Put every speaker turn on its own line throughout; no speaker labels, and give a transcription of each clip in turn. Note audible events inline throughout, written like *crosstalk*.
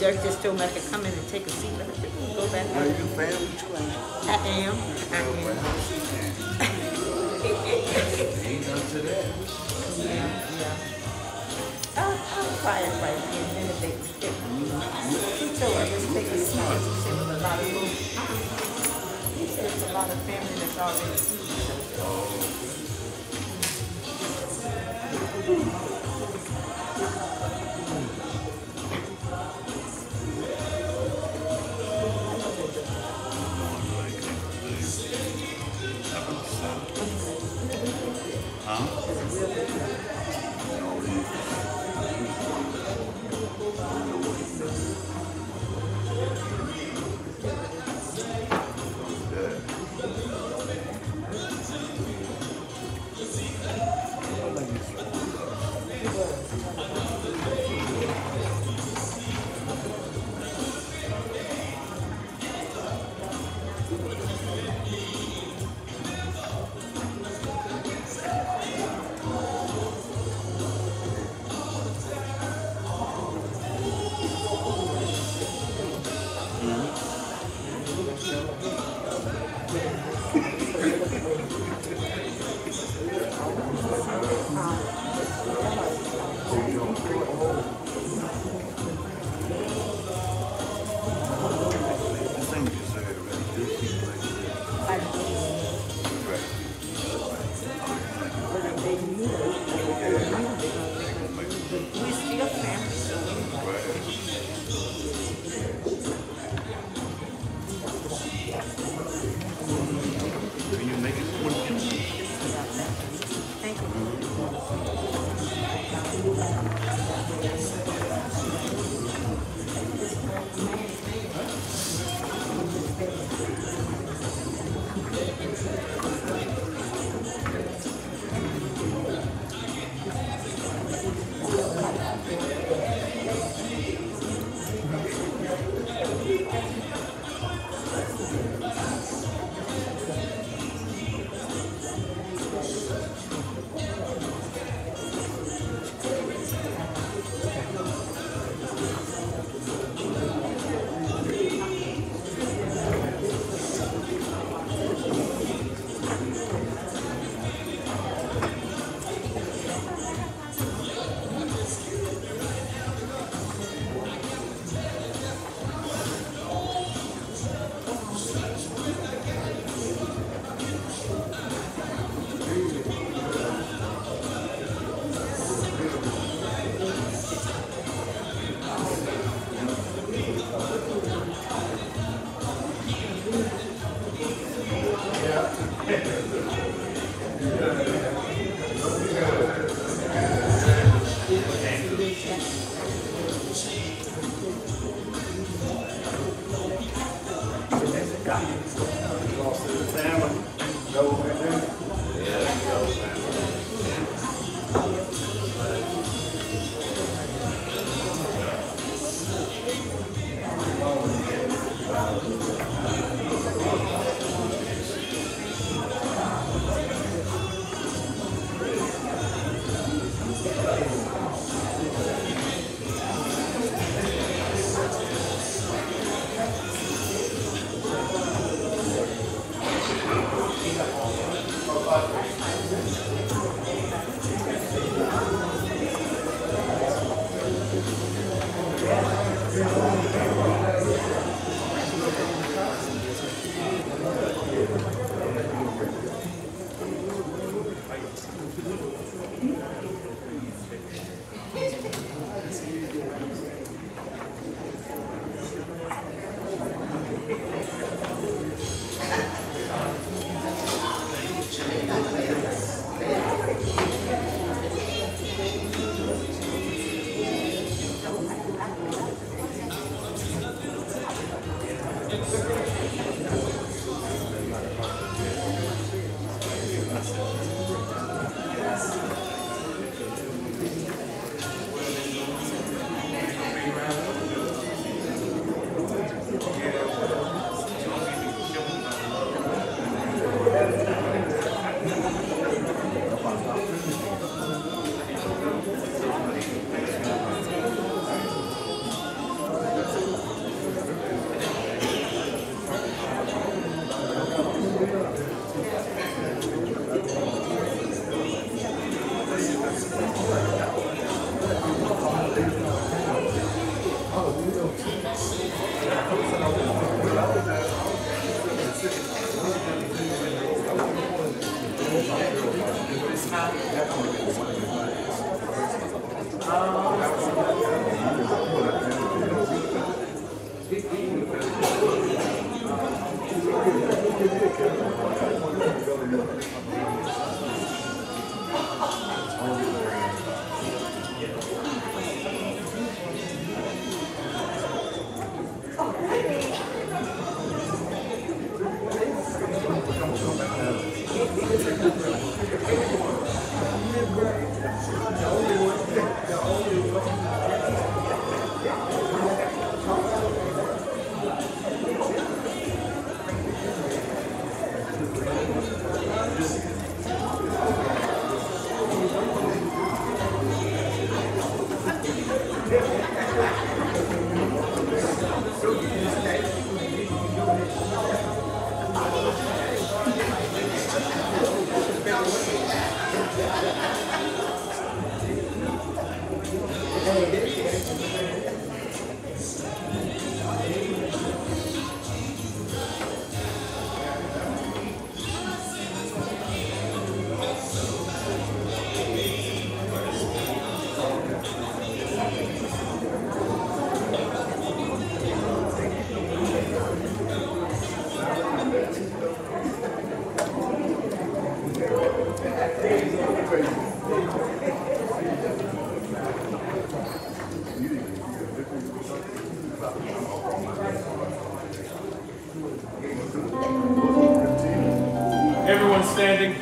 Dirk just told me I could come in and take a seat, but I think we'll go back.
Are you family too.
I am, I am.
Ain't none to that.
Yeah, yeah. I'll, I'll try it right here, and then if they, if, he told us, let's take a seat, he said a lot of room. He said it's a lot of family that's already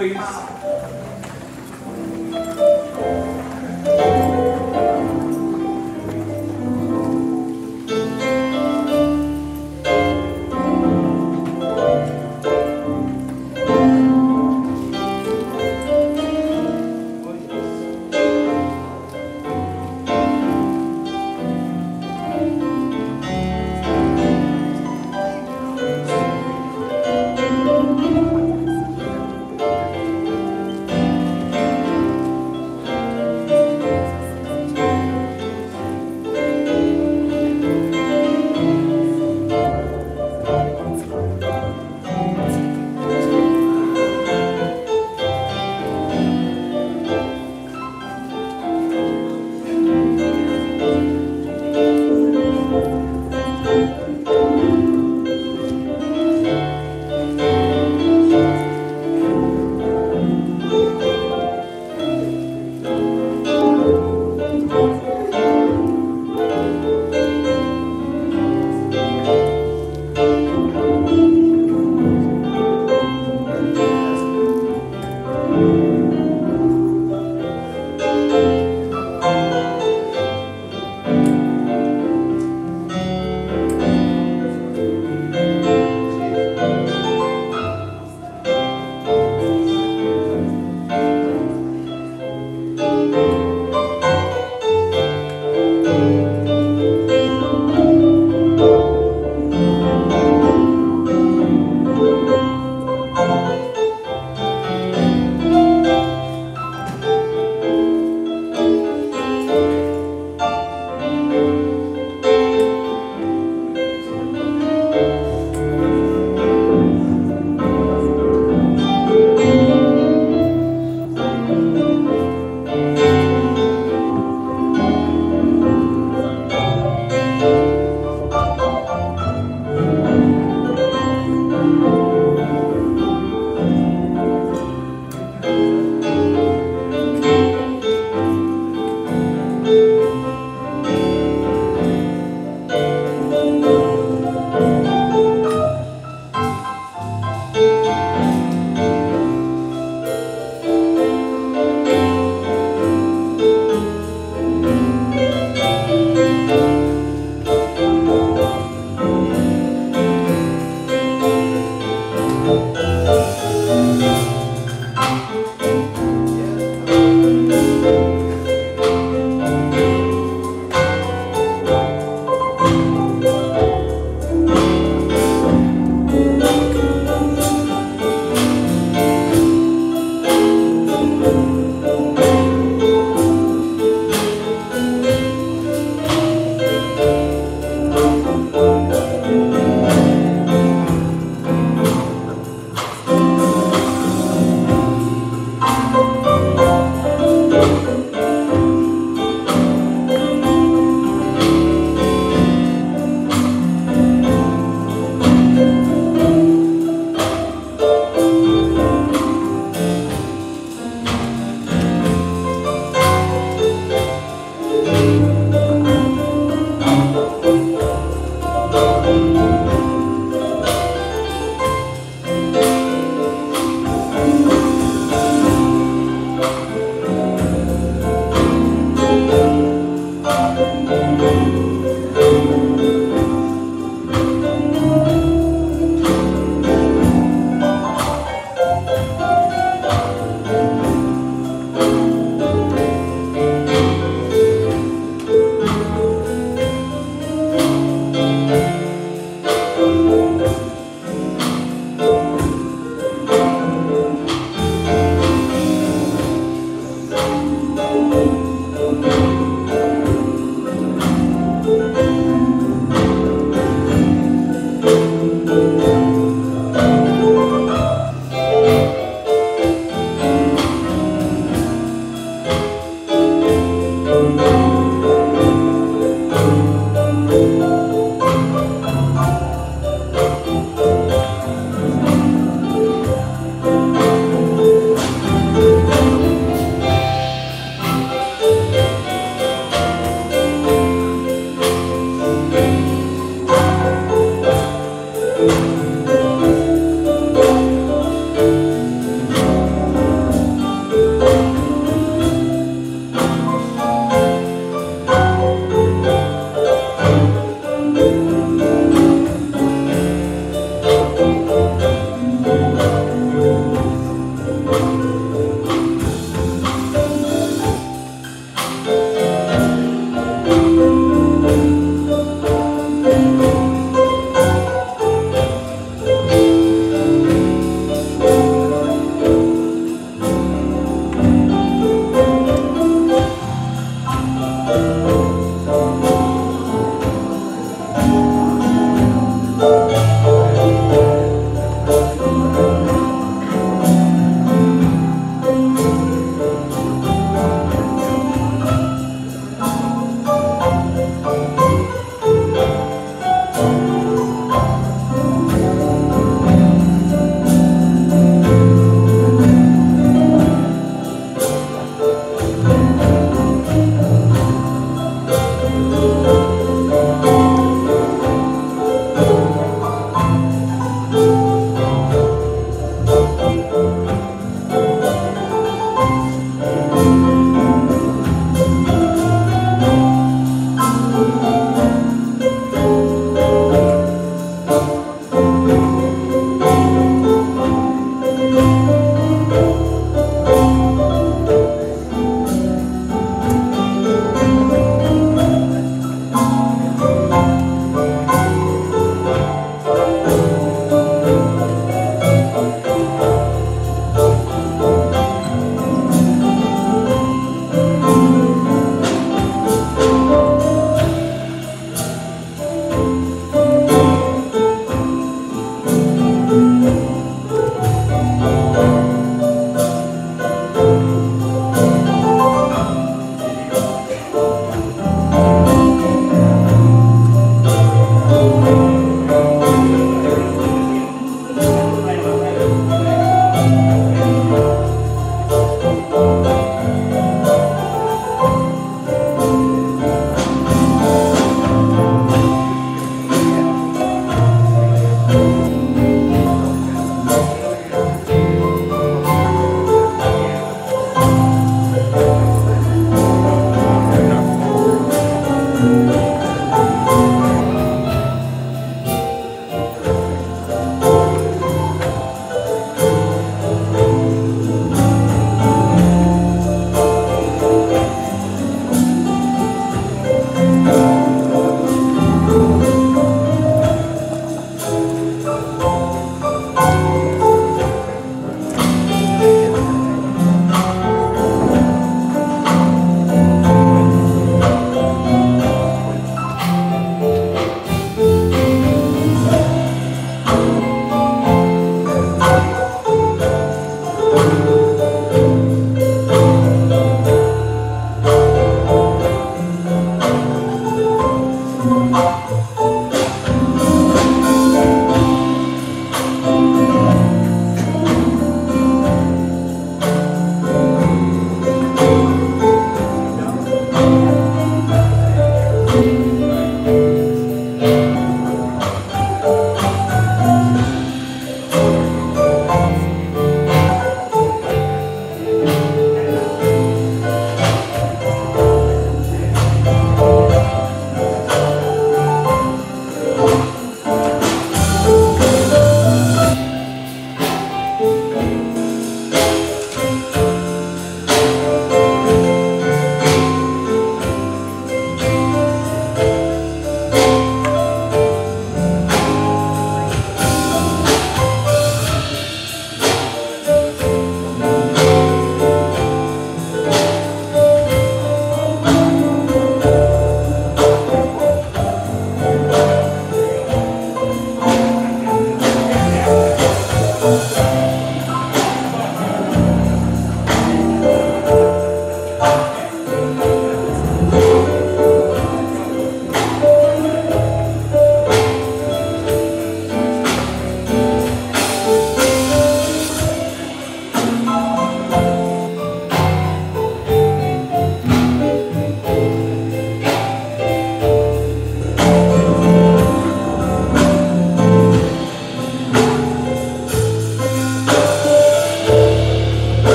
standing, please.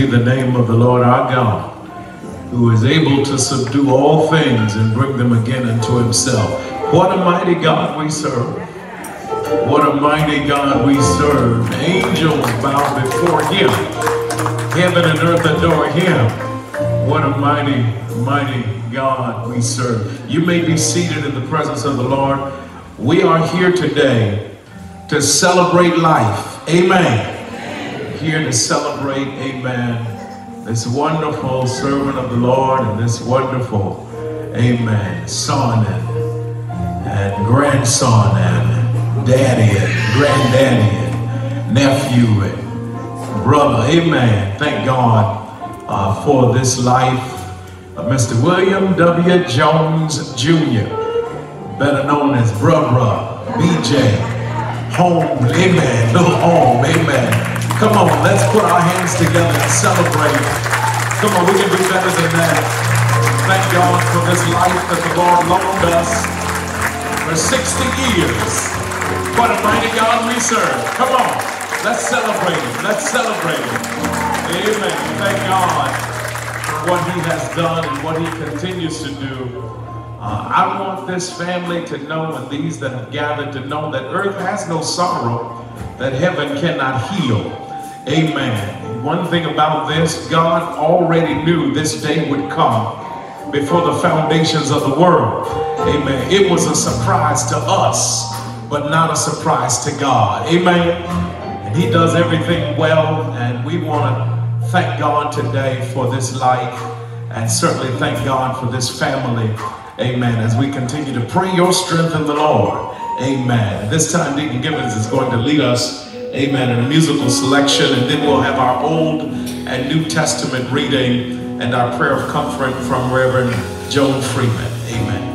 Be the name of the Lord our God, who is able to subdue all things and bring them again unto himself. What a mighty God we serve. What a mighty God we serve. Angels bow before him. Heaven and earth adore him. What a mighty, mighty God we serve. You may be seated in the presence of the Lord. We are here today to celebrate life. Amen. Here to celebrate, amen, this wonderful servant of the Lord and this wonderful, amen, son and, and grandson and daddy and granddaddy and nephew and brother. Amen. Thank God uh, for this life. Uh, Mr. William W. Jones Jr., better known as Bruh Bruh, BJ home, amen, little home, amen. Come on, let's put our hands together and celebrate. Come on, we can do better than that. Thank God for this life that the Lord loaned us for 60 years. What a mighty God we serve. Come on, let's celebrate him. Let's celebrate him. Amen. Thank God for what he has done and what he continues to do. Uh, I want this family to know and these that have gathered to know that earth has no sorrow that heaven cannot heal. Amen. One thing about this, God already knew this day would come before the foundations of the world. Amen. It was a surprise to us, but not a surprise to God. Amen. And he does everything well, and we want to thank God today for this life, and certainly thank God for this family Amen. As we continue to pray your strength in the Lord. Amen. This time, Deacon Gibbons is going to lead us, amen, in a musical selection, and then we'll have our Old and New Testament reading and our prayer of comfort from Reverend Joan Freeman. Amen.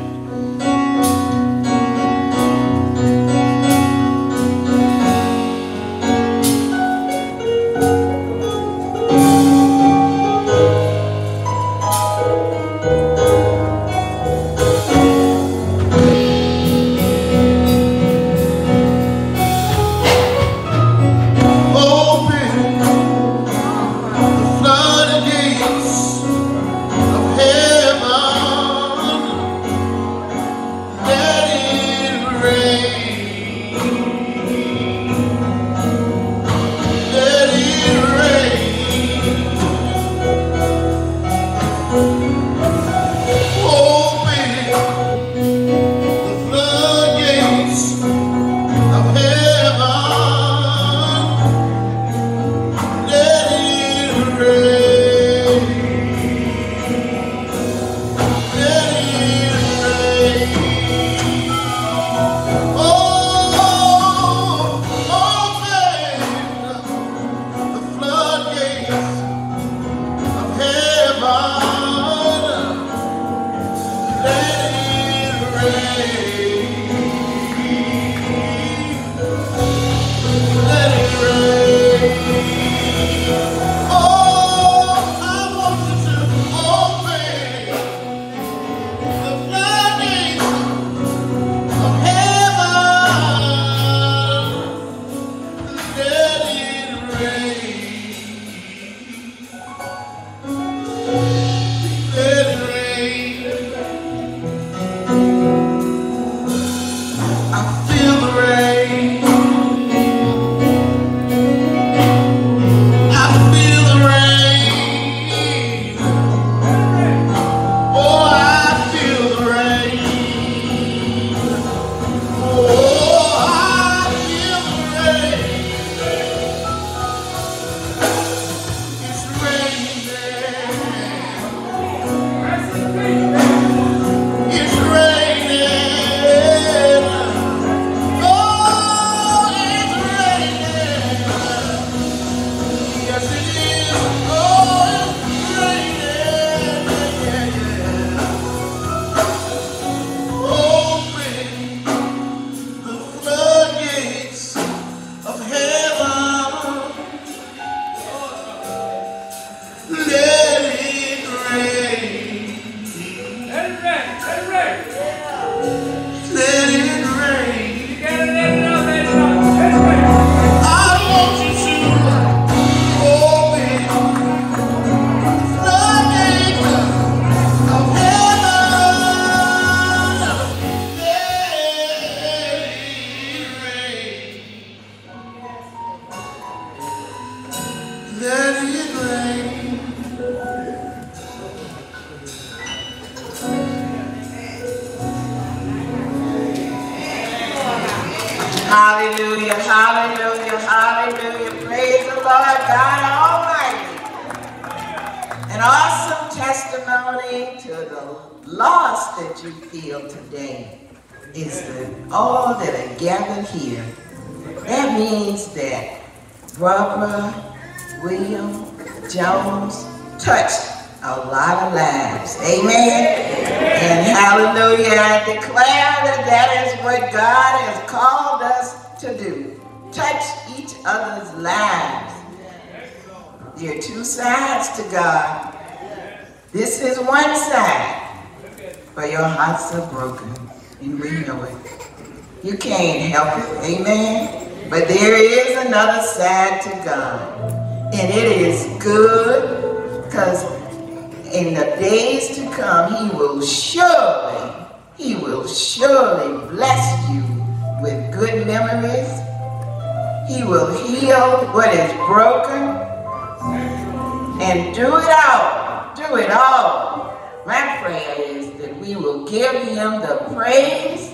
And do it all, do it all. My prayer is that we will give him the praise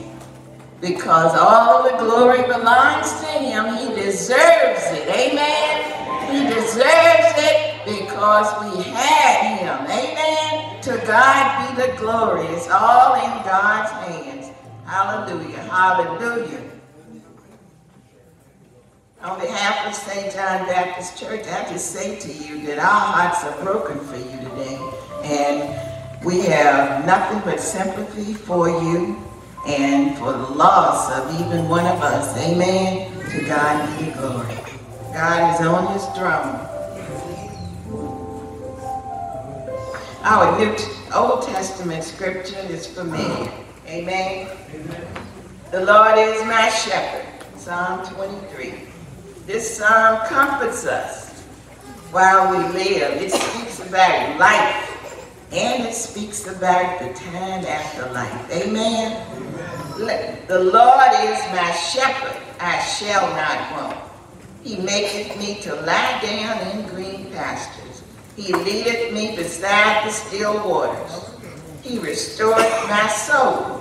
because all the glory belongs to him. He deserves it. Amen. He deserves it because we had him. Amen. To God be the glory. It's all in God's hands. Hallelujah. Hallelujah. On behalf of St. John Baptist Church, I just say to you that our hearts are broken for you today. And we have nothing but sympathy for you and for the loss of even one of us. Amen. To God be the glory. God is on his throne. Our New Old Testament scripture is for familiar. Amen. The Lord is my shepherd. Psalm 23. This psalm comforts us while we live. It speaks about life and it speaks about the time after life. Amen. The Lord is my shepherd. I shall not want. He maketh me to lie down in green pastures. He leadeth me beside the still waters. He restoreth my soul.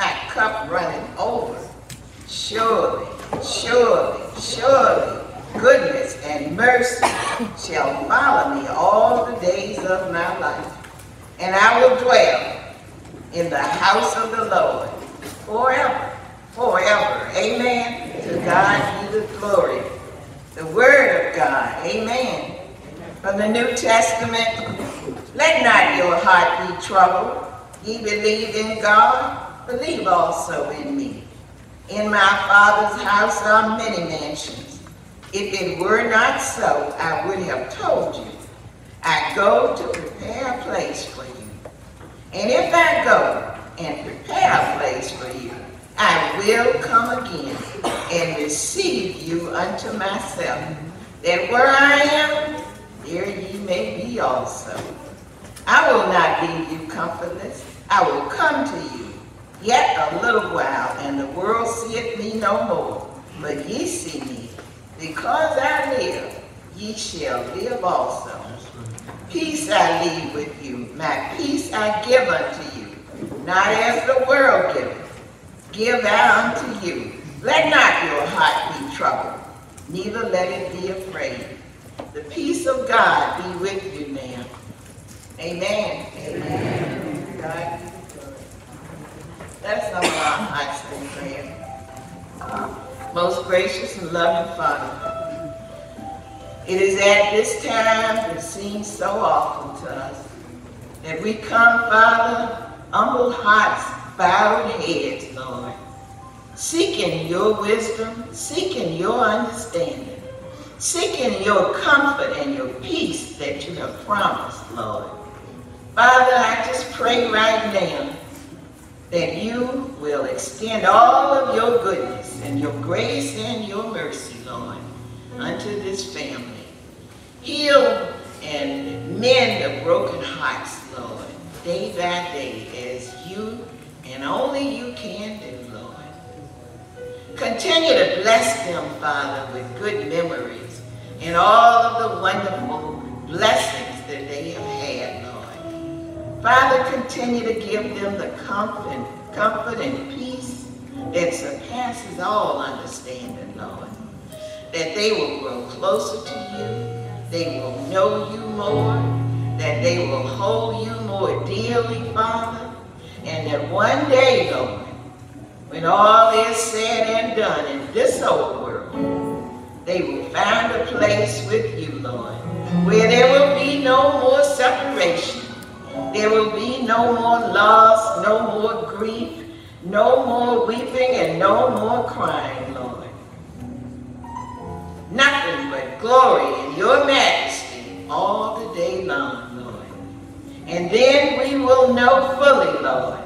my cup running over. Surely, surely, surely, goodness and mercy shall follow me all the days of my life. And I will dwell in the house of the Lord forever, forever. Amen. To God be the glory. The word of God. Amen. From the New Testament, let not your heart be troubled. Ye believe in God, believe also in me. In my Father's house are many mansions. If it were not so, I would have told you. I go to prepare a place for you. And if I go and prepare a place for you, I will come again and receive you unto myself, that where I am, there ye may be also. I will not leave you comfortless. I will come to you yet a little while, and the world seeth me no more. But ye see me. Because I live, ye shall live also. Peace I leave with you, my peace I give unto you. Not as the world giveth, give I unto you. Let not your heart be troubled, neither let it be afraid. The peace of God be with you now. Amen. Amen. God. Know our hearts in prayer. Uh, most gracious and loving Father, it is at this time that seems so awful to us that we come, Father, humble hearts, bowed heads, Lord, seeking your wisdom, seeking your understanding. seeking your comfort and your peace that you have promised, Lord. Father, I just pray right now that you will extend all of your goodness and your grace and your mercy, Lord, unto this family. Heal and mend the broken hearts, Lord, day by day as you and only you can do, Lord. Continue to bless them, Father, with good memories and all of the wonderful blessings that they have had. Father, continue to give them the comfort, comfort and peace that surpasses all understanding, Lord. That they will grow closer to you, they will know you more, that they will hold you more dearly, Father, and that one day, Lord, when all is said and done in this old world, they will find a place with you, Lord, where there will be no more separation. There will be no more loss, no more grief, no more weeping, and no more crying, Lord. Nothing but glory in your majesty all the day long, Lord. And then we will know fully, Lord,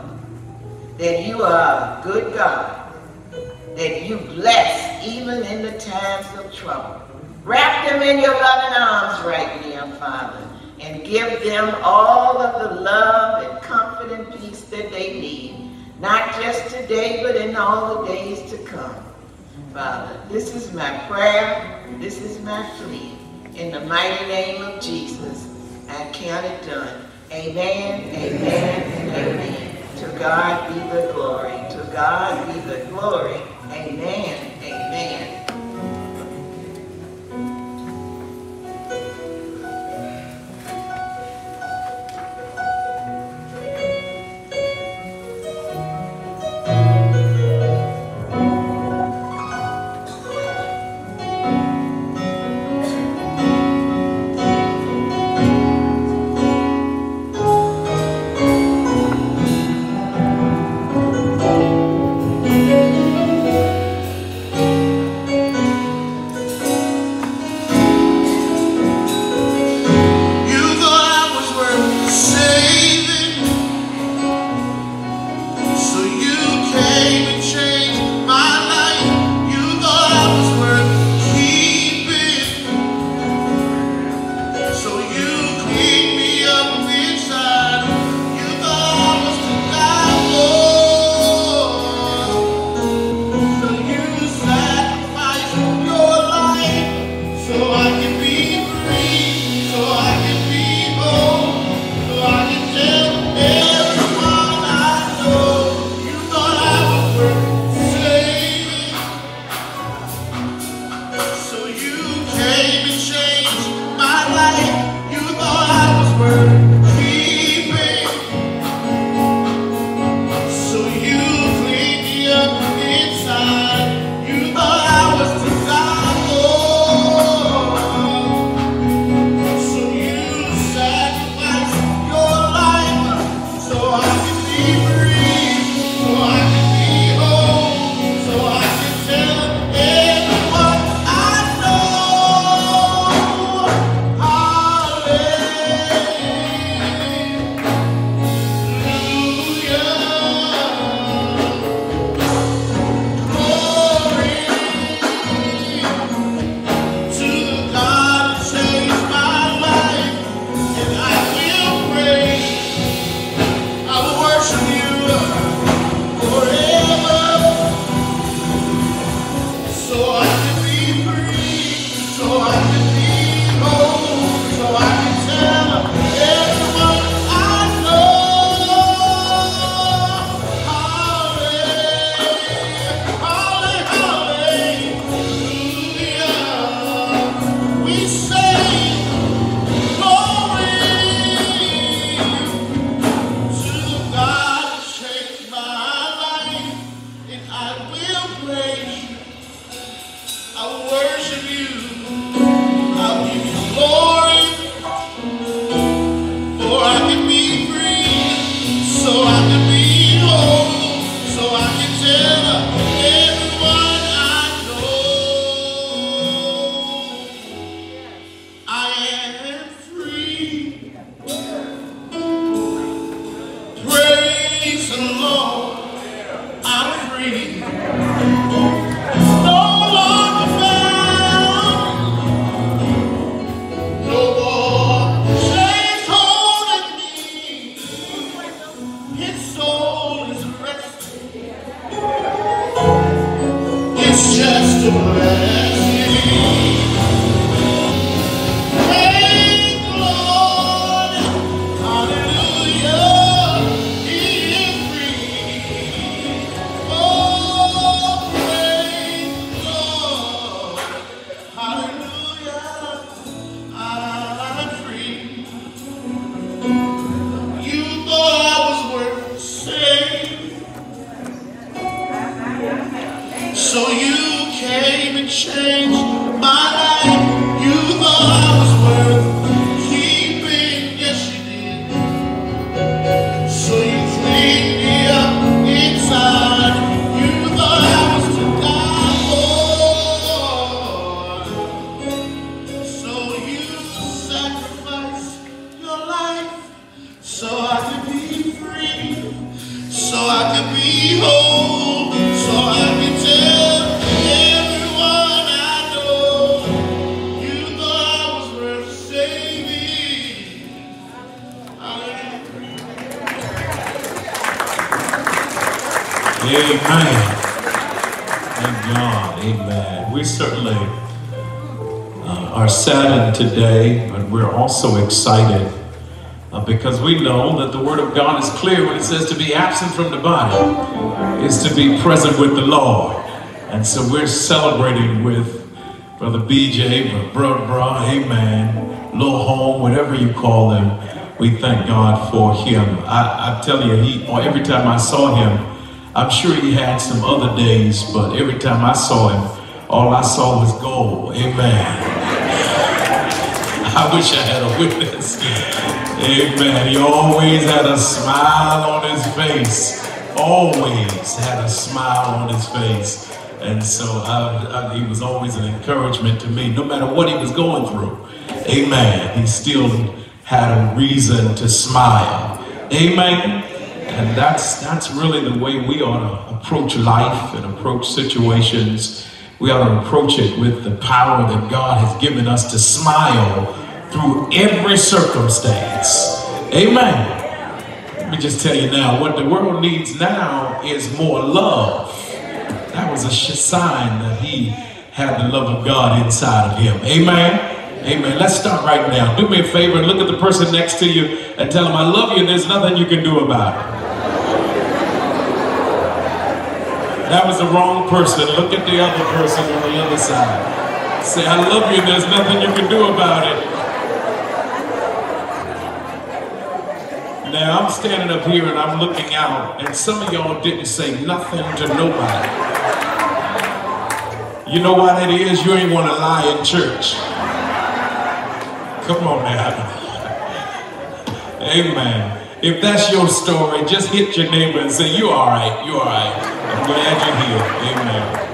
that you are a good God, that you bless even in the times of trouble. Wrap them in your loving arms right now, Father, and give them all of the love and comfort and peace that they need, not just today, but in all the days to come. Father, this is my prayer, this is my plea. In the mighty name of Jesus, I count it done. Amen, amen, amen. To God be the glory. To God be the glory. Amen, amen.
Amen. Thank God. Amen. We certainly uh, are saddened today, but we're also excited uh, because we know that the Word of God is clear when it says to be absent from the body is to be present with the Lord. And so we're celebrating with Brother BJ, Brother Bra, Amen, Little Home, whatever you call them. We thank God for him. I, I tell you, he, every time I saw him, I'm sure he had some other days, but every time I saw him, all I saw was gold. Amen. *laughs* I wish I had a witness. Amen. He always had a smile on his face. Always had a smile on his face. And so I, I, he was always an encouragement to me, no matter what he was going through. Amen. He still had a reason to smile. Amen. And that's, that's really the way we ought to approach life and approach situations. We ought to approach it with the power that God has given us to smile through every circumstance. Amen. Let me just tell you now, what the world needs now is more love. That was a sign that he had the love of God inside of him. Amen. Amen. Let's start right now. Do me a favor and look at the person next to you and tell them, I love you and there's nothing you can do about it. That was the wrong person. Look at the other person on the other side. Say, I love you there's nothing you can do about it. Now I'm standing up here and I'm looking out and some of y'all didn't say nothing to nobody. You know why that is? You ain't want to lie in church. Come on now. Amen. If that's your story, just hit your neighbor and say, you are all right, you are all right. I'm glad you're here. Amen.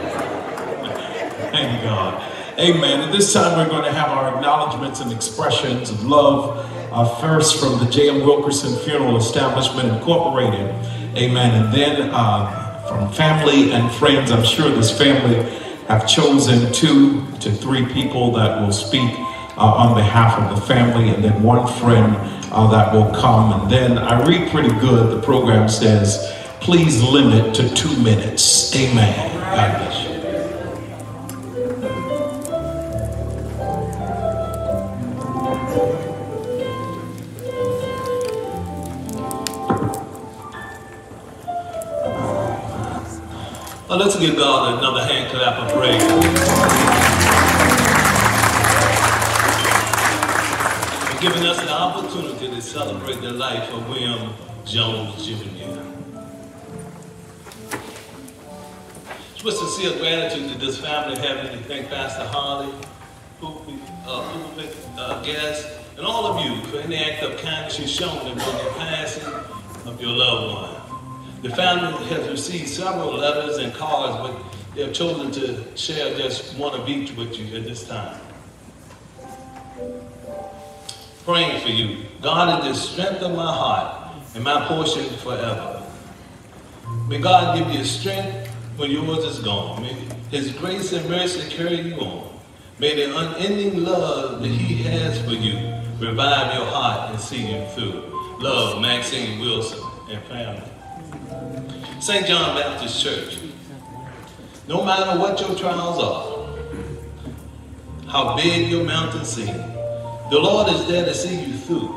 Thank God. Amen. At this time, we're going to have our acknowledgments and expressions of love. Uh, first from the J.M. Wilkerson Funeral Establishment Incorporated. Amen. And then uh, from family and friends, I'm sure this family have chosen two to three people that will speak on behalf of the family, and then one friend uh, that will come. And then I read pretty good. The program says, please limit to two minutes. Amen. God bless you. Let's give God another hand clap of praise. Giving us an opportunity to celebrate the life of William Jones Jr. With sincere gratitude to this family, having to thank Pastor Harley, who, uh, uh, guests, and all of you for any act of kindness you've shown in the passing of your loved one. The family has received several letters and cards, but they have chosen to share just one of each with you at this time praying for you. God is the strength of my heart and my portion forever. May God give you strength when yours is gone. May his grace and mercy carry you on. May the unending love that he has for you revive your heart and see you through. Love, Maxine Wilson and family. St. John Baptist Church. No matter what your trials are, how big your mountain seems, the Lord is there to see you through.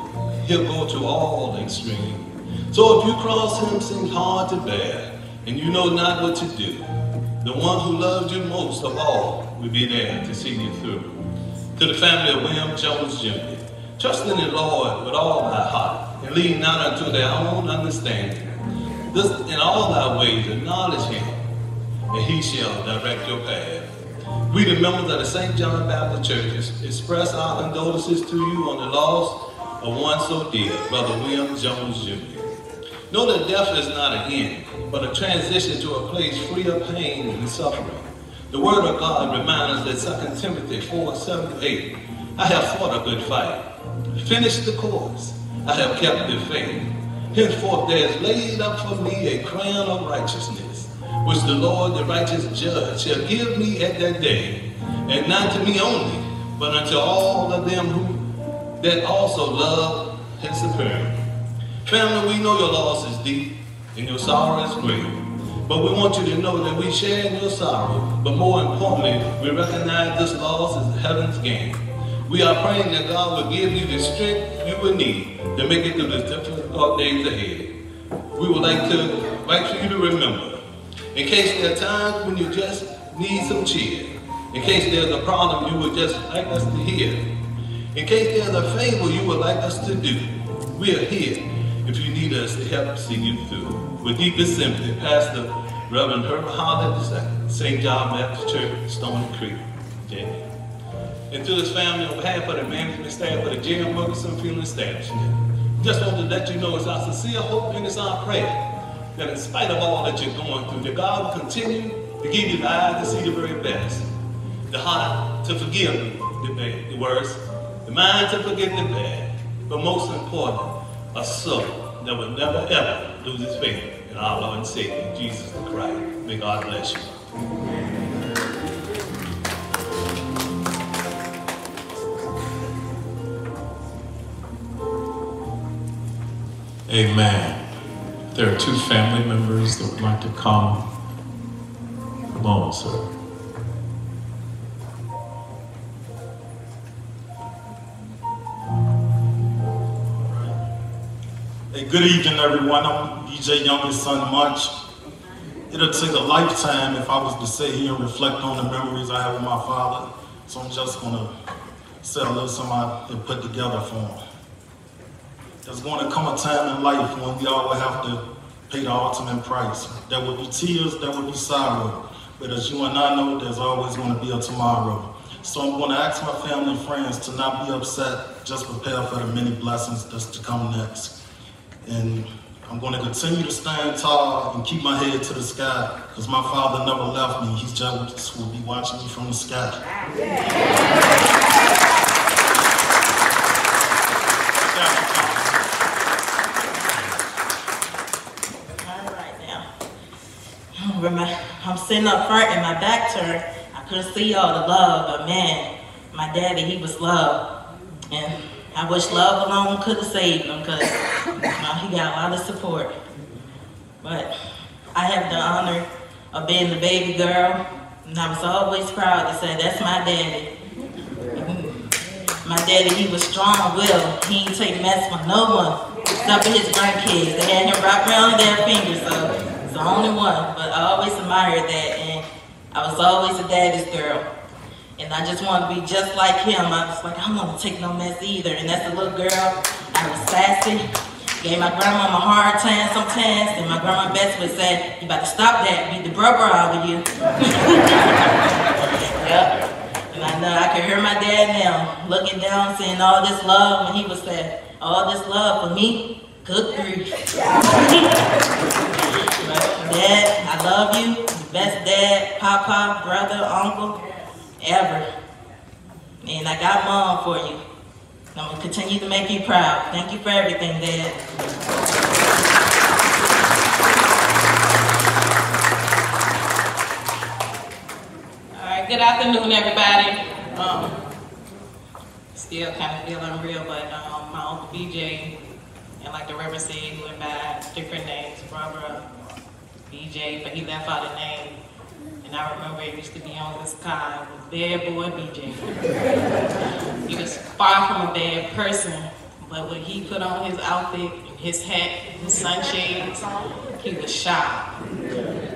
He'll go to all the extreme. So if you cross him seems hard to bear, and you know not what to do, the one who loved you most of all will be there to see you through. To the family of William Jones Jr., trust in the Lord with all thy heart, and lean not unto their own understanding. This, in all thy ways acknowledge him, and he shall direct your path. We, the members of the St. John Baptist Church, express our condolences to you on the loss of one so dear, Brother William Jones Jr. Know that death is not an end, but a transition to a place free of pain and suffering. The Word of God reminds us that 2 Timothy 4, 7 8, I have fought a good fight, finished the course, I have kept the faith. Henceforth there is laid up for me a crown of righteousness which the Lord, the righteous judge, shall give me at that day, and not to me only, but unto all of them who that also love his appearing. Family, we know your loss is deep and your sorrow is great, but
we want you to know that we share in your sorrow. But more importantly, we recognize this loss as heaven's gain. We are praying that God will give you the strength you will need to make it through the difficult days ahead. We would like to like for you to remember, in case there are times when you just need some cheer, in case there's a problem you would just like us to hear, in case there's a favor you would like us to do, we are here if you need us to help see you through. With deepest sympathy, Pastor Reverend Herbert Holland St. John Baptist Church, Stony Creek, Virginia. And to his family, on behalf of the management staff of the J.M. Wilkerson Funeral Establishment, just want to let you know it's our sincere hope and it's our prayer that in spite of all that you're going through, that God will continue to give you the eyes to see the very best, the heart to forgive the, bad, the worst, the mind to forget the bad, but most important, a soul that will never ever lose its faith in our Lord and Savior, Jesus the Christ. May God bless you.
Amen. There are two family members that would like to come. On, sir.
Hey, good evening, everyone. I'm BJ Youngest son Munch. It'll take a lifetime if I was to sit here and reflect on the memories I have with my father. So I'm just gonna say a little something I put together for him. There's going to come a time in life when we all will have to pay the ultimate price. There will be tears, there will be sorrow. But as you and I know, there's always going to be a tomorrow. So I'm going to ask my family and friends to not be upset, just prepare for the many blessings that's to come next. And I'm going to continue to stand tall and keep my head to the sky because my father never left me. He's just will be watching me from the sky.
I'm sitting up front and my back turned. I couldn't see all the love, but man, my daddy, he was love. And I wish love alone could have saved him because know, he got a lot of support. But I have the honor of being the baby girl, and I was always proud to say, that's my daddy. My daddy, he was strong-willed. He didn't take mess with no one, except for his grandkids. They had him wrapped around their fingers, so the only one, but I always admired that, and I was always a daddy's girl. And I just wanted to be just like him. I was like, I don't want to take no mess either. And that's a little girl. I was sassy. Gave my grandma a hard time sometimes, and my grandma Betsy would say, you better stop that, beat the rubber out of you. *laughs* yep. And I know I can hear my dad now, looking down, seeing all this love, and he would say, all this love for me, Good grief. *laughs* dad, I love you. Best dad, papa, brother, uncle, ever. And I got mom for you. I'm going to continue to make you proud. Thank you for everything, Dad.
All right, good afternoon, everybody. Um, still kind of feel unreal, but um, my Uncle BJ and like the Reverend said, he went by different names, Barbara, BJ, but he left out a name. And I remember it used to be on this car with Bad Boy BJ. *laughs* he was far from a bad person, but when he put on his outfit, his hat, his sunshades, he was sharp.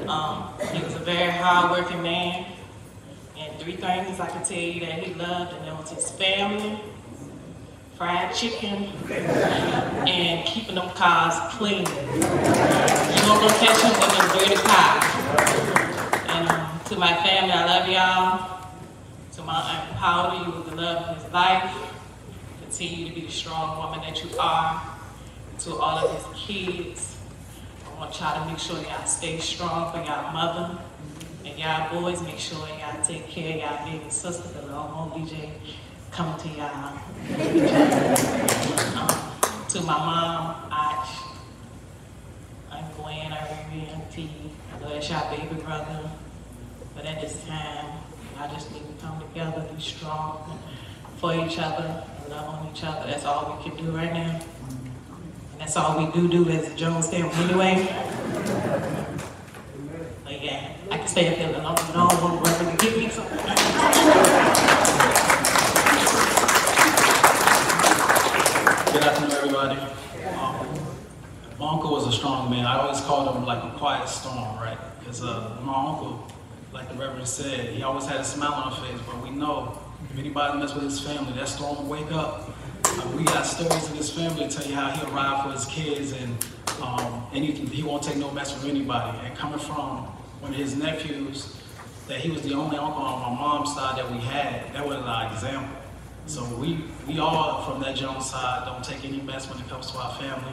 Um, he was a very hard-working man. And three things I can tell you that he loved, and that was his family, fried chicken, and keeping them cars clean. You won't go catch him with them dirty cars. And um, to my family, I love y'all. To my Aunt Paula, you with the love of his life. Continue to be the strong woman that you are. To all of his kids, I want y'all to make sure y'all stay strong for y'all mother. And y'all boys, make sure y'all take care of y'all baby sister, because I don't want BJ come to y'all. um, to my mom, Ash, I'm Gwen, I remember Auntie, I know that's y'all baby brother, but at this time, I just need to come together, be strong for each other, love on each other. That's all we can do right now. And that's all we do do as a Jones family anyway. stay up there long. I to Reverend to get me some.
Good afternoon, everybody. Um, my uncle was a strong man. I always called him like a quiet storm, right? Because uh, my uncle, like the Reverend said, he always had a smile on his face. But we know if anybody mess with his family, that storm will wake up. Uh, we got stories in his family to tell you how he arrived for his kids and um, anything. He won't take no mess from anybody. And coming from one of his nephews, that he was the only uncle on my mom's side that we had, that was our example. So we, we all from that Jones side don't take any mess when it comes to our family.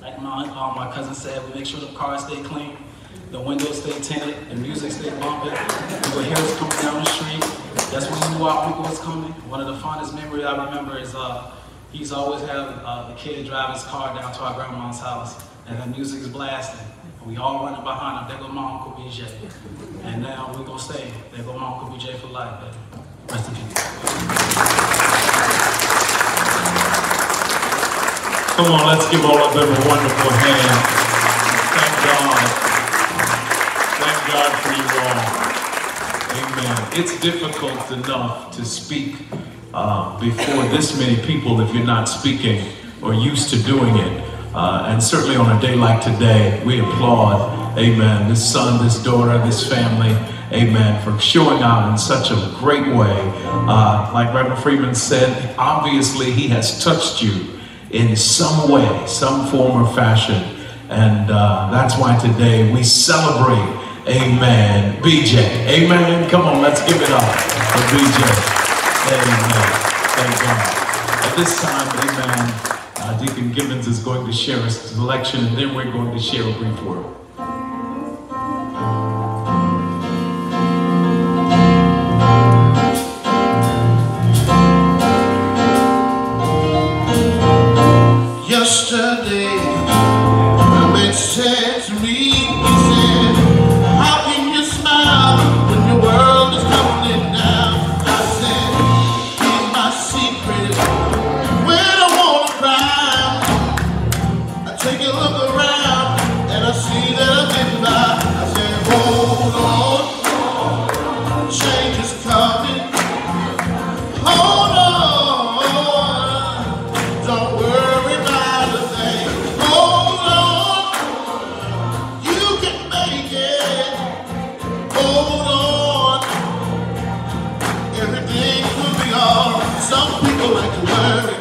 Like my, um, my cousin said, we make sure the cars stay clean, the windows stay tinted, the music stay bumping. You hear us coming down the street. That's when we knew our uncle was coming. One of the fondest memories I remember is uh, he's always had uh, the kid drive his car down to our grandma's house, and the music is blasting. And we all running behind him. There go my Uncle BJ. And now we're gonna stay. There go my Uncle BJ for life, baby. Rest in peace.
Come on, let's give all of them a wonderful hand. Thank God. Thank God for you all. Amen. It's difficult enough to speak uh, before this many people if you're not speaking or used to doing it. Uh, and certainly on a day like today, we applaud, amen, this son, this daughter, this family, amen, for showing out in such a great way. Uh, like Reverend Freeman said, obviously he has touched you in some way, some form or fashion. And uh, that's why today we celebrate, amen, BJ. Amen. Come on, let's give it up for BJ. Amen. Thank God. At this time, amen, uh, Deacon Gibbons is going to share a selection and then we're going to share a brief word.
Like to.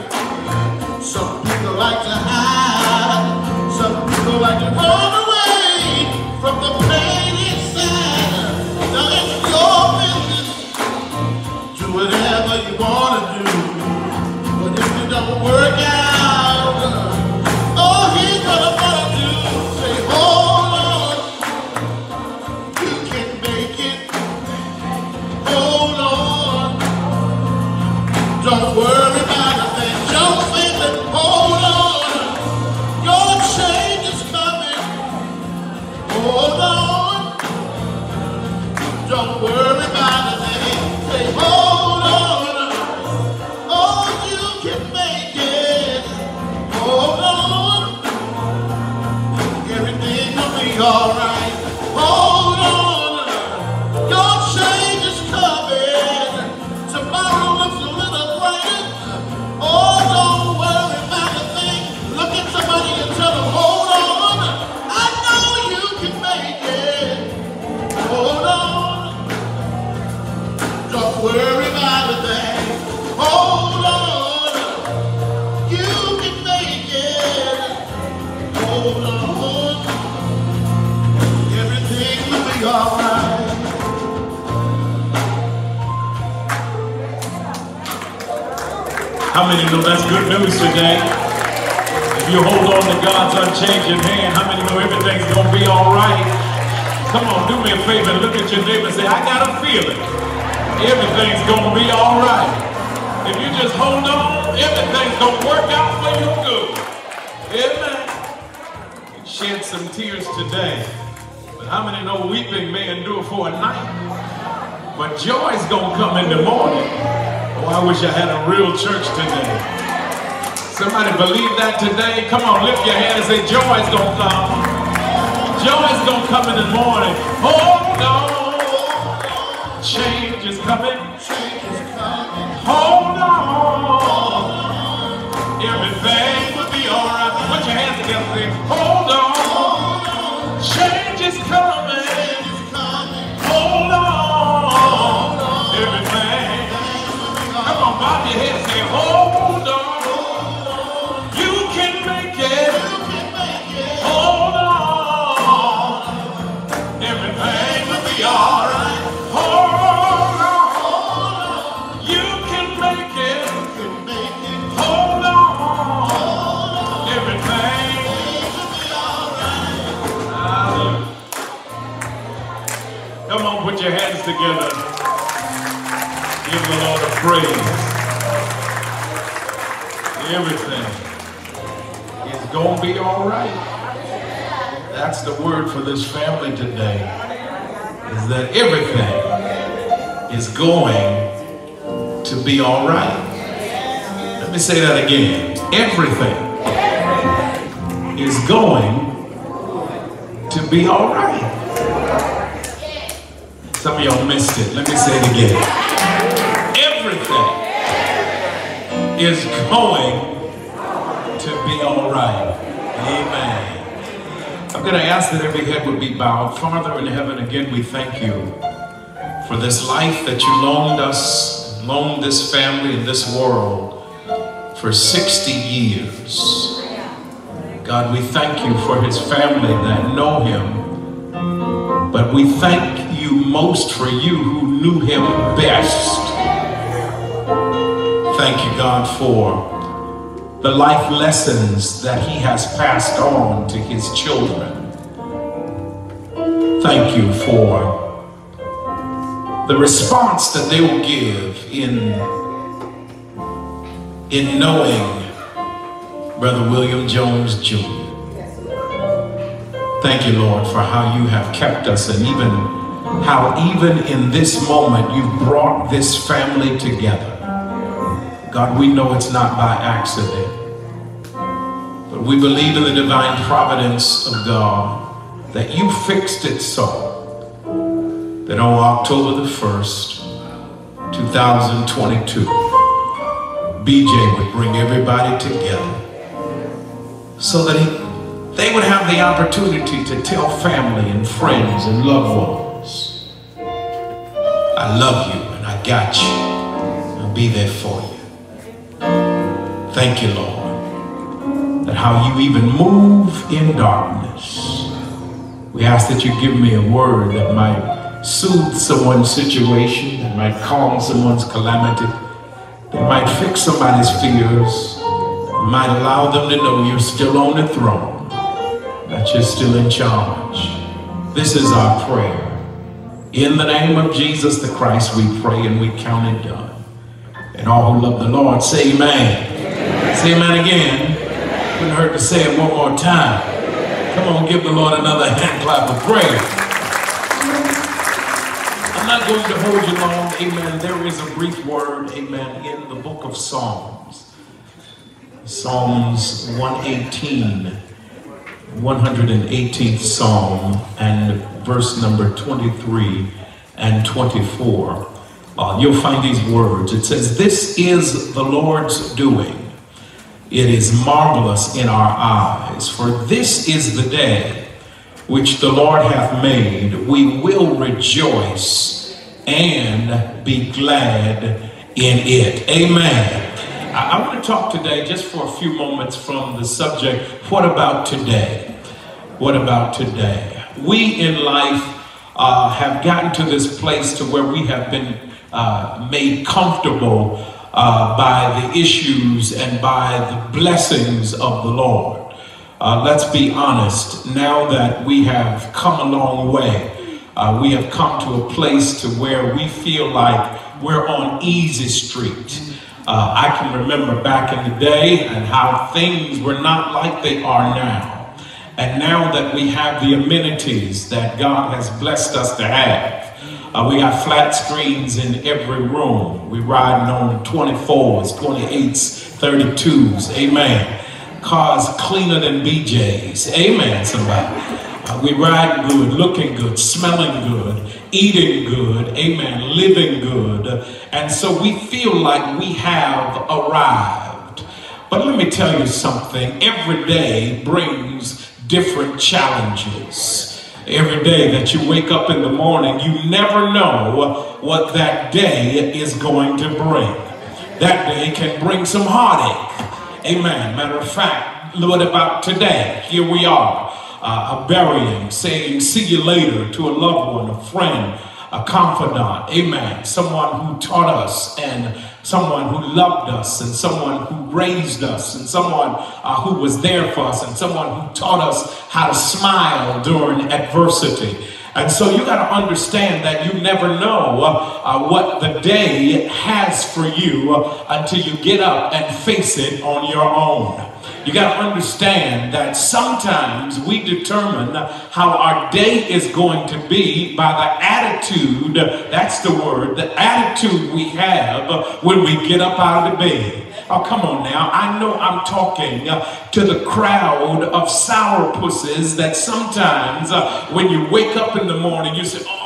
Together. Give the Lord a praise. Everything is going to be all right. That's the word for this family today. Is that everything is going to be all right. Let me say that again. Everything is going to be all right. Some of y'all missed it. Let me say it again. Everything is going to be all right. Amen. I'm going to ask that every head would be bowed. Father in heaven, again, we thank you for this life that you loaned us, loaned this family and this world for 60 years. God, we thank you for his family that know him, but we thank most for you who knew him best. Thank you, God, for the life lessons that he has passed on to his children. Thank you for the response that they will give in, in knowing Brother William Jones Jr. Thank you, Lord, for how you have kept us and even how even in this moment you've brought this family together. God, we know it's not by accident, but we believe in the divine providence of God that you fixed it so that on October the 1st, 2022, BJ would bring everybody together so that he, they would have the opportunity to tell family and friends and loved ones, I love you and I got you. I'll be there for you. Thank you, Lord, that how you even move in darkness. We ask that you give me a word that might soothe someone's situation, that might calm someone's calamity, that might fix somebody's fears, might allow them to know you're still on the throne, that you're still in charge. This is our prayer. In the name of Jesus the Christ, we pray and we count it done. And all who love the Lord say amen. Say amen again. Couldn't hurt to say it one more time. Come on, give the Lord another hand clap of praise. I'm not going to hold you long, amen. There is a brief word, amen, in the book of Psalms. Psalms 118, 118th Psalm, and verse number 23 and 24. Uh, you'll find these words. It says, This is the Lord's doing. It is marvelous in our eyes, for this is the day which the Lord hath made. We will rejoice and be glad in it. Amen. I, I want to talk today just for a few moments from the subject, what about today? What about today? We in life uh, have gotten to this place to where we have been uh, made comfortable uh, by the issues and by the blessings of the Lord. Uh, let's be honest, now that we have come a long way, uh, we have come to a place to where we feel like we're on easy street. Uh, I can remember back in the day and how things were not like they are now. And now that we have the amenities that God has blessed us to have, uh, we got flat screens in every room. We're riding on 24s, 28s, 32s. Amen. Cars cleaner than BJ's. Amen, somebody. Uh, we ride good, looking good, smelling good, eating good, amen, living good. And so we feel like we have arrived. But let me tell you something. Every day brings different challenges. Every day that you wake up in the morning, you never know what that day is going to bring. That day can bring some heartache. Amen. Matter of fact, what about today? Here we are, uh, burying, saying, see you later to a loved one, a friend, a confidant. Amen. Someone who taught us and someone who loved us and someone who raised us and someone uh, who was there for us and someone who taught us how to smile during adversity. And so you got to understand that you never know uh, uh, what the day has for you uh, until you get up and face it on your own. You got to understand that sometimes we determine how our day is going to be by the attitude, that's the word, the attitude we have when we get up out of the bed. Oh, come on now. I know I'm talking to the crowd of sourpusses that sometimes uh, when you wake up in the morning, you say, oh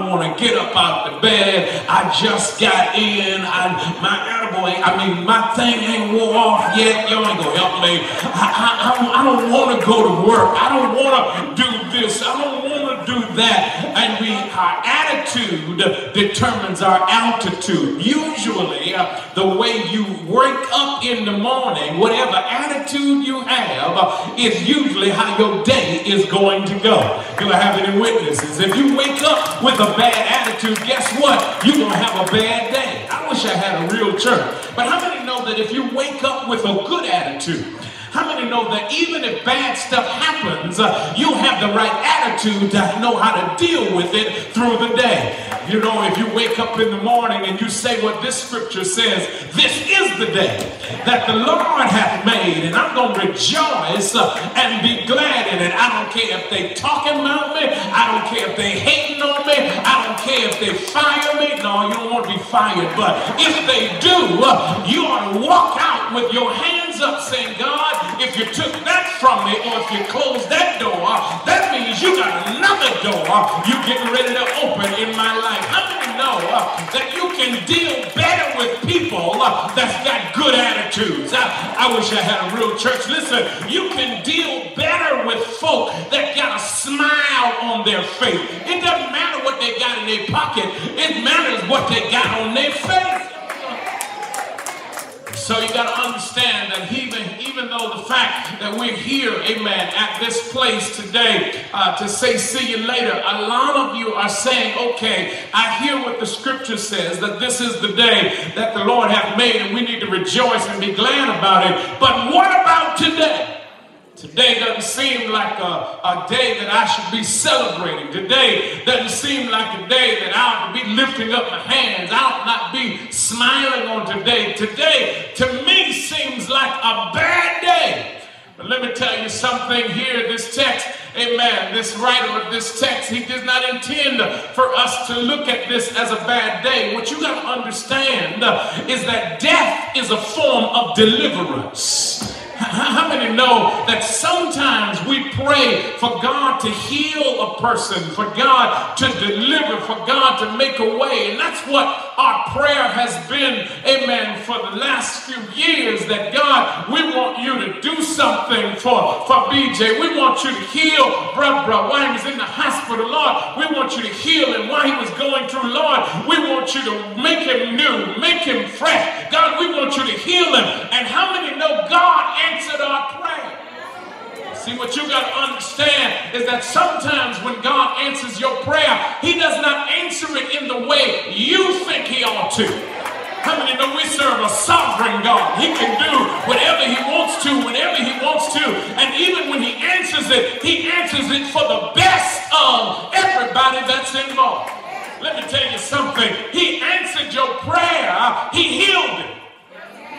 don't want to get up out the bed. I just got in. I, my attaboy, I mean, my thing ain't wore off yet. Y'all ain't going to help me. I, I, I don't want to go to work. I don't want to do this. I don't want to do that. And our attitude determines our altitude. Usually, uh, the way you wake up in the morning, whatever attitude you have, uh, is usually how your day is going to go. Do I have any witnesses? If you wake up with a bad attitude, guess what? You're going to have a bad day. I wish I had a real church. But how many know that if you wake up with a good attitude, how many know that even if bad stuff happens, uh, you have the right attitude to know how to deal with it through the day? You know, if you wake up in the morning and you say what this scripture says, this is the day that the Lord hath made, and I'm going to rejoice uh, and be glad in it. I don't care if they talking about me. I don't care if they hating on me. I don't care if they fire me. No, you don't want to be fired. But if they do, uh, you ought to walk out with your hands up saying, God, if you took that from me or if you closed that door, that means you got another door you getting ready to open in my life. How many know uh, that you can deal better with people uh, that's got good attitudes? I, I wish I had a real church. Listen, you can deal better with folk that got a smile on their face. It doesn't matter what they got in their pocket. It matters what they got on their face. So you got to understand that even, even though the fact that we're here, amen, at this place today uh, to say see you later, a lot of you are saying, okay, I hear what the scripture says, that this is the day that the Lord hath made and we need to rejoice and be glad about it. But what about today? Today doesn't seem like a, a day that I should be celebrating. Today doesn't seem like a day that I ought to be lifting up my hands. I ought not be smiling on today. Today, to me, seems like a bad day. But let me tell you something here. This text, amen, this writer of this text, he does not intend for us to look at this as a bad day. What you got to understand is that death is a form of deliverance. How many know that sometimes we pray for God to heal a person, for God to deliver, for God to make a way? And that's what our prayer has been, amen, for the last few years that God, we want you to do something for, for BJ. We want you to heal brother while he was in the hospital, Lord. We want you to heal him while he was going through, Lord. We want you to make him new, make him fresh. God, we want you to heal him. And how many know God answered our prayer? See, what you got to understand is that sometimes when God answers your prayer, He does not answer it in the way you think He ought to. How many know we serve a sovereign God? He can do whatever He wants to, whenever He wants to. And even when He answers it, He answers it for the best of everybody that's involved. Let me tell you something. He answered your prayer, He healed it.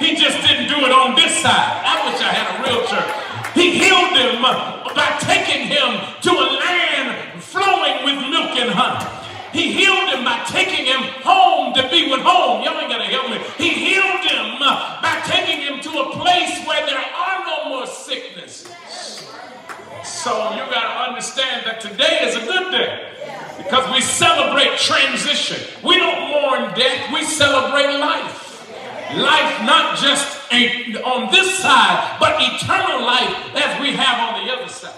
He just didn't do it on this side. I wish I had a real church. He healed him by taking him to a land flowing with milk and honey. He healed him by taking him home to be with home. Y'all ain't got to help me. He healed him by taking him to a place where there are no more sicknesses. So you got to understand that Today is a good day because we celebrate transition. We don't mourn death, we celebrate life. Life not just on this side, but eternal life as we have on the other side.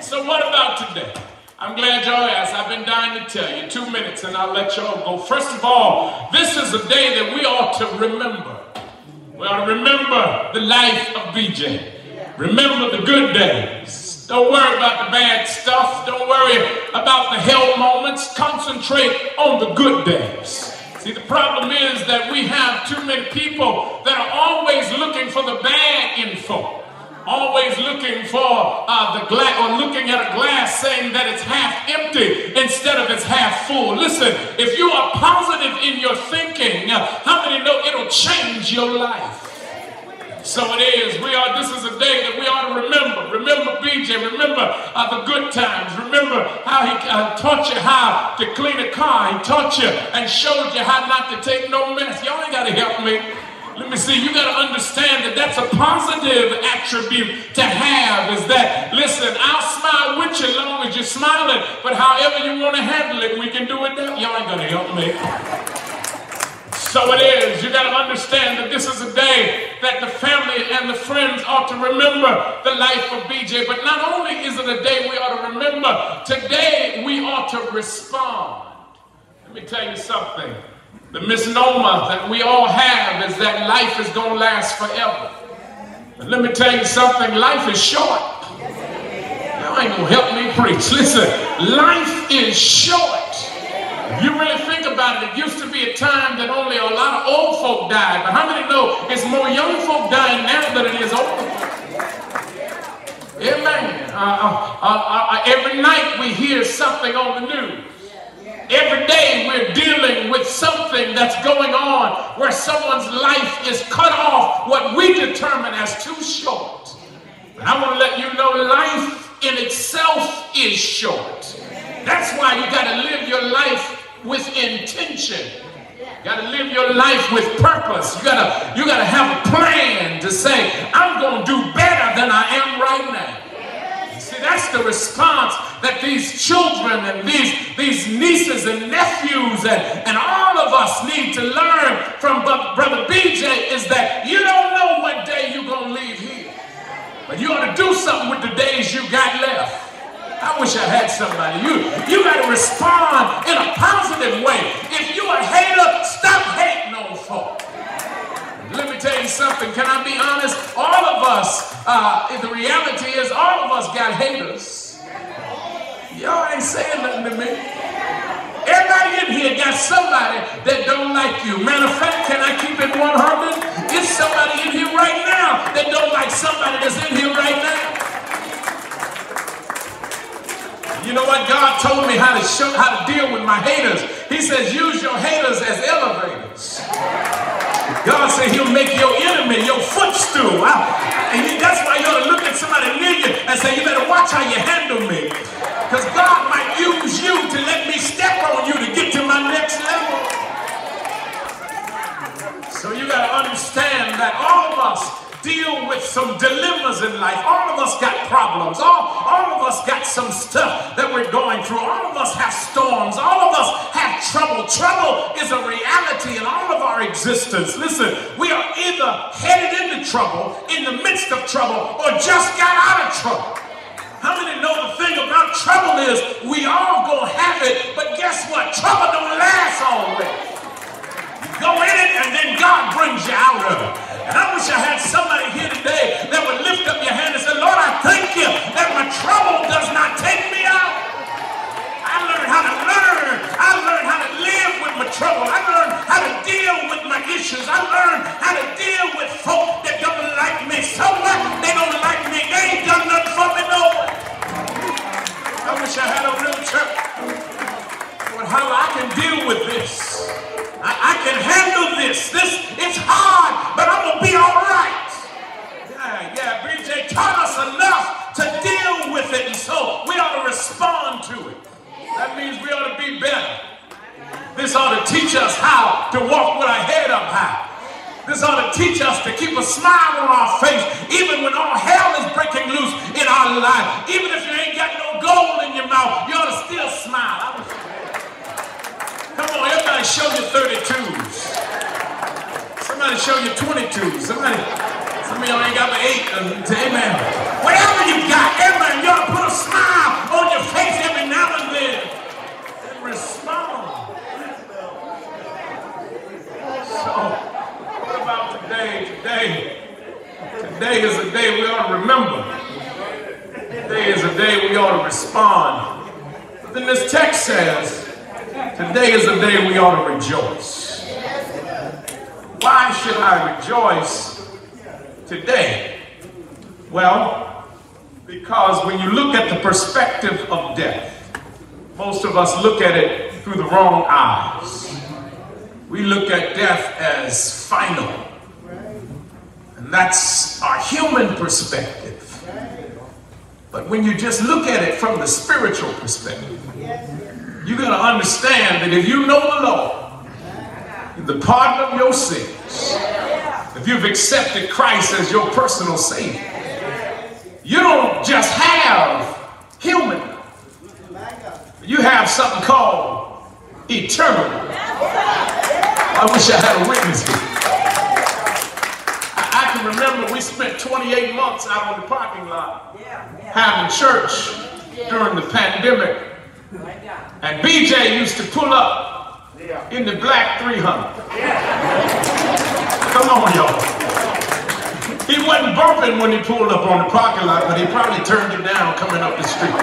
So, what about today? I'm glad y'all asked. I've been dying to tell you. Two minutes and I'll let y'all go. First of all, this is a day that we ought to remember. We ought to remember the life of BJ. Remember the good days. Don't worry about the bad stuff. Don't worry about the hell moments. Concentrate on the good days. See, the problem is that we have too many people that are always looking for the bad info. Always looking for uh, the glass or looking at a glass saying that it's half empty instead of it's half full. Listen, if you are positive in your thinking, uh, how many know it'll change your life? So it is. We are. This is a day that we ought to remember. Remember BJ. Remember uh, the good times. Remember how he uh, taught you how to clean a car. He taught you and showed you how not to take no mess. Y'all ain't got to help me. Let me see. You got to understand that that's a positive attribute to have. Is that listen? I'll smile with you as long as you're smiling. But however you want to handle it, we can do it. That y'all ain't gonna help me. So it is. You got to understand that this is a day that the family and the friends ought to remember the life of BJ. But not only is it a day we ought to remember, today we ought to respond. Let me tell you something. The misnomer that we all have is that life is going to last forever. Let me tell you something. Life is short. Y'all ain't going to help me preach. Listen, life is short. You really think about it, it used to be a time that only a lot of old folk died. But how many know it's more young folk dying now than it is old folk? Amen. Uh, uh, uh, every night we hear something on the news. Every day we're dealing with something that's going on where someone's life is cut off, what we determine as too short. But I want to let you know life in itself is short. That's why you got to live your life with intention. You got to live your life with purpose. You got to you got to have a plan to say, I'm to do better than I am right now. See, that's the response that these children and these, these nieces and nephews and, and all of us need to learn from Brother BJ is that you don't know what day you're to leave here. But you ought to do something with the days you got left. I wish I had somebody. You, you got to respond in a positive way. If you a hater, stop hating on folk. Let me tell you something. Can I be honest? All of us, uh, the reality is all of us got haters. Y'all ain't saying nothing to me. Everybody in here got somebody that don't like you. Matter of fact, can I keep it 100? It's somebody in here right now that don't like somebody that's in here right now. You know what? God told me how to show how to deal with my haters. He says, use your haters as elevators. God said he'll make your enemy your footstool. I, and that's why you ought to look at somebody near you and say, you better watch how you handle me. Because God might use you to let me step on you to get to my next level. So you got to understand that all of us deal with some dilemmas in life. All of us got problems. All, all of us got some stuff that we're going through. All of us have storms. All of us have trouble. Trouble is a reality in all of our existence. Listen, we are either headed into trouble, in the midst of trouble, or just got out of trouble. How many know the thing about trouble is we all gonna have it, but guess what? Trouble don't last always. You go in it and then God brings you out of it. And I wish I had somebody here today that would lift up your hand and say, Lord, I thank you that my trouble does not take me out. I learned how to learn. I learned how to live with my trouble. I learned how to deal with my issues. I learned how to deal with folk that don't like me. So what? They don't like me. They ain't done nothing for me no I wish I had a real church. But how I can deal with this. I, I, can handle this. This it's hard, but I'm gonna be all right. Yeah, yeah. BJ taught us enough to deal with it, and so we ought to respond to it. That means we ought to be better. This ought to teach us how to walk with our head up high. This ought to teach us to keep a smile on our face, even when all hell is breaking loose in our life. Even if you ain't got no gold in your mouth, you ought to still smile. Come on, everybody show your 32s. Somebody show your 22s. Somebody, some of y'all ain't got but eight. Amen. Whatever you got, ought to put a smile on your face every now and then. And respond. So, what about today? Today, today is a day we ought to remember. Today is a day we ought to respond. But then this text says, today is a day we ought to rejoice. Why should I rejoice today? Well, because when you look at the perspective of death, most of us look at it through the wrong eyes. We look at death as final. And that's our human perspective. But when you just look at it from the spiritual perspective, you're going to understand that if you know the Lord, the pardon of your sins, if you've accepted Christ as your personal Savior, you don't just have human, you have something called eternal. I wish I had a witness here. I, I can remember we spent 28 months out on the parking lot having church during the pandemic. *laughs* And BJ used to pull up in the black 300. *laughs* Come on, y'all. He wasn't bumping when he pulled up on the parking lot, but he probably turned it down coming up the street.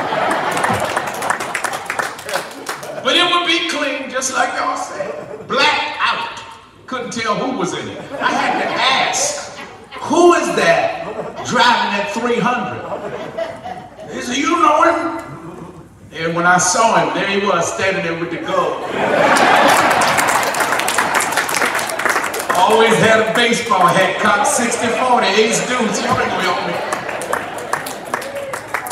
But it would be clean, just like y'all said. Black out. Couldn't tell who was in it. I had to ask, who is that driving that 300? He said, you know him? And when I saw him, there he was standing there with the gold. Always had a baseball hat, cocked 60-40, ace deuce, you bring on me.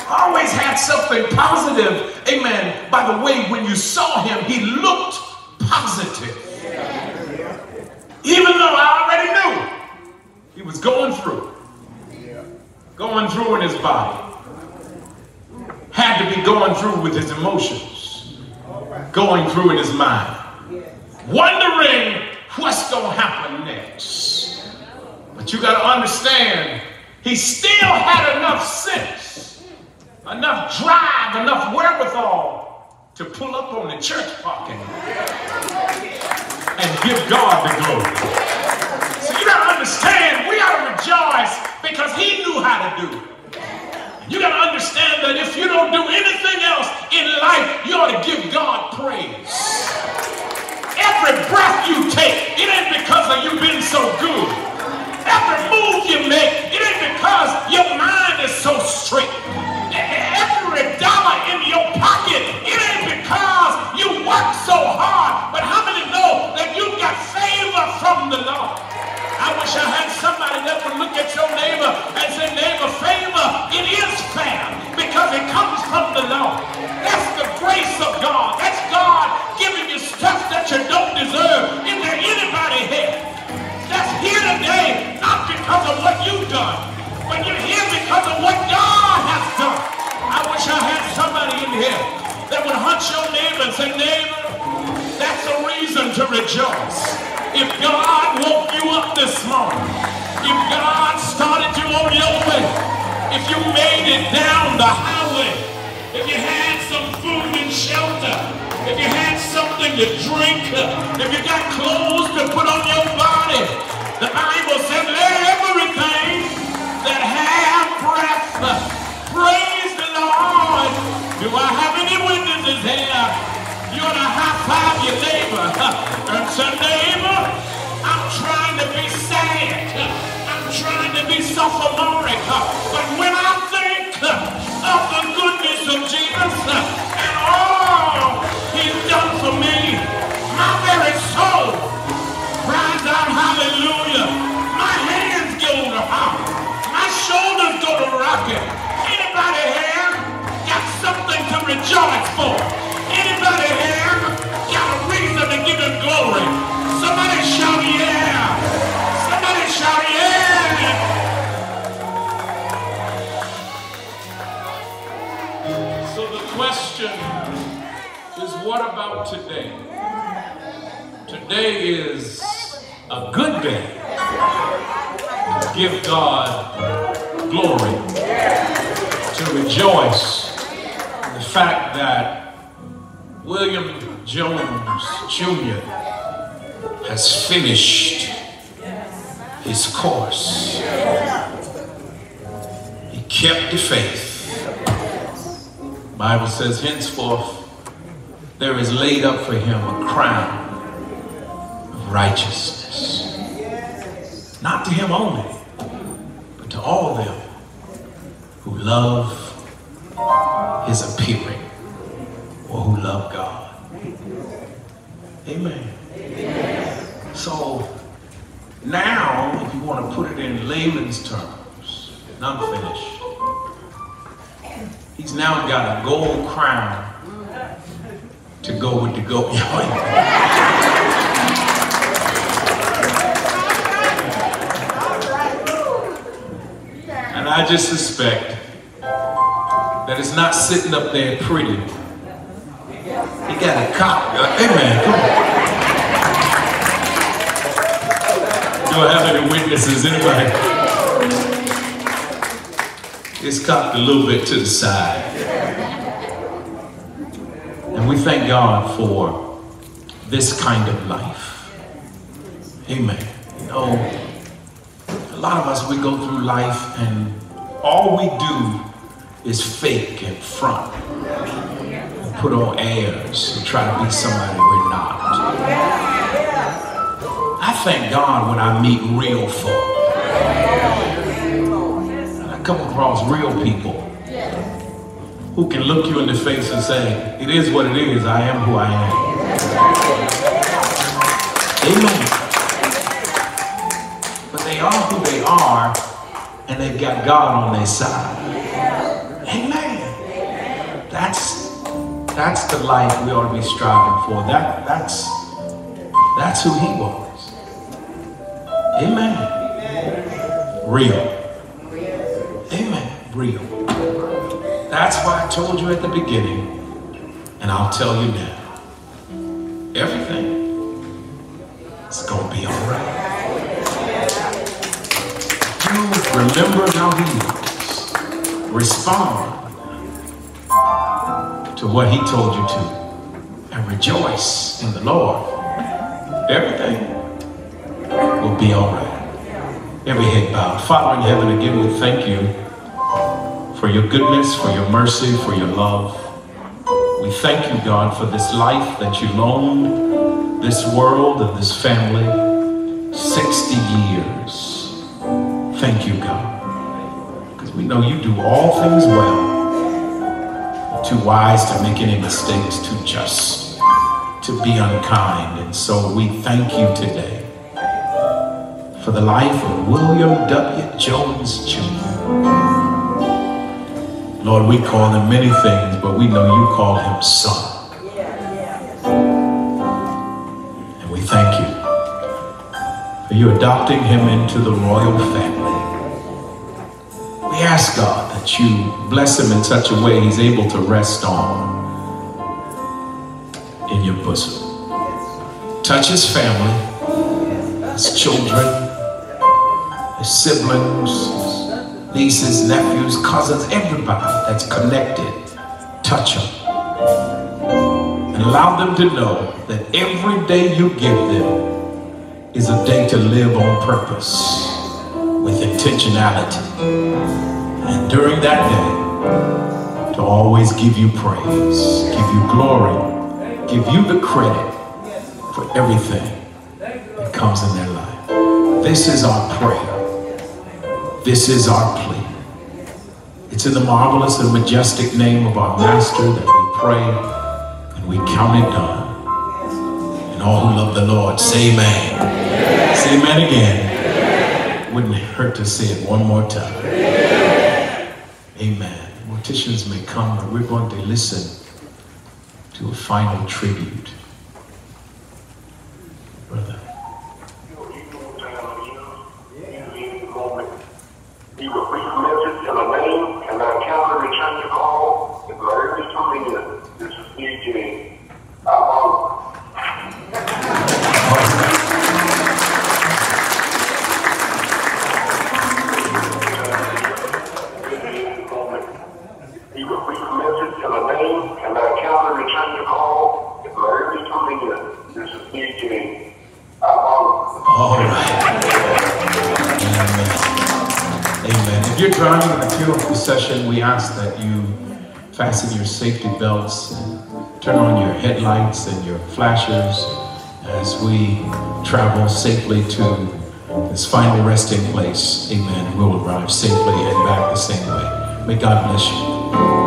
Always had something positive. Amen. By the way, when you saw him, he looked positive. Even though I already knew he was going through. Going through in his body. Had to be going through with his emotions. Going through in his mind. Wondering what's going to happen next. But you got to understand, he still had enough sense, enough drive, enough wherewithal to pull up on the church parking and give God the glory. So you got to understand, we ought to rejoice because he knew how to do it. You got to understand that if you don't do anything else in life, you ought to give God praise. Every breath you take, it ain't because of you being so good. Every move you make, it ain't because your mind is so straight. Every dollar in your pocket, it ain't because you work so hard. But how many know that you got favor from the Lord? Done, you're here because of what God has done? I wish I had somebody in here that would hunt your neighbor and say, neighbor, that's a reason to rejoice. If God woke you up this morning, if God started you on your way, if you made it down the highway, if you had some food and shelter, if you had something to drink, if you got clothes to put on your body, the Bible says, let everything that have breath praise the Lord. Do I have any witnesses here? You ought to high five your neighbor and say, neighbor, I'm trying to be sad. I'm trying to be sophomoric. But when I think of the goodness of Jesus and all he's done for me, my very soul gonna rock. Anybody here got something to rejoice for? Anybody here got a reason to give him glory? Somebody shout yeah. Somebody shout yeah. So the question is what about today? Today is a good day give God glory, to rejoice in the fact that William Jones Jr. has finished his course. He kept the faith. Bible says, henceforth there is laid up for him a crown of righteousness. Not to him only, to all them who love his appearing or who love God. Amen. So now, if you want to put it in layman's terms, and I'm finished. He's now got a gold crown to go with the gold. *laughs* and I just suspect that it's not sitting up there pretty. He got a cop. Uh, Amen. Come on. Do I have any witnesses? Anybody? It's cocked a little bit to the side. And we thank God for this kind of life. Amen. A lot of us, we go through life and all we do is fake and front. And put on airs and try to be somebody we're not. I thank God when I meet real folk. I come across real people who can look you in the face and say, it is what it is, I am who I am. They are who they are, and they've got God on their side. Amen. That's that's the life we ought to be striving for. That that's that's who he was. Amen. Real. Amen. Real. That's why I told you at the beginning, and I'll tell you now. Remember how. Respond to what he told you to, and rejoice in the Lord. Everything will be all right. Every head bowed. Father in heaven, again, we thank you for your goodness, for your mercy, for your love. We thank you, God, for this life that you loaned this world and this family 60 years. Thank you, God, we know you do all things well. Too wise to make any mistakes, too just to be unkind. And so we thank you today for the life of William W. Jones Jr. Lord, we call him many things, but we know you call him son. And we thank you for you adopting him into the royal family. Ask God that you bless him in such a way he's able to rest on in your bosom. Touch his family, his children, his siblings, his nieces, nephews, cousins, everybody that's connected. Touch them. And allow them to know that every day you give them is a day to live on purpose with intentionality. During that day, to always give you praise, give you glory, give you the credit for everything that comes in their life. This is our prayer. This is our plea. It's in the marvelous and majestic name of our Master that we pray and we count it done. And all who love the Lord, say amen. Say amen again. Wouldn't hurt to say it one more time? Amen. Morticians may come, but we're going to listen to a final tribute. Brother.
Safety belts turn on your headlights and your flashers as we travel safely to this final resting place. Amen. We'll arrive safely and back the same way. May God bless you.